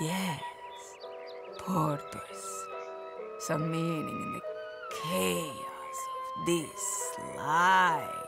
Yes, purpose, Some meaning in the chaos of this life.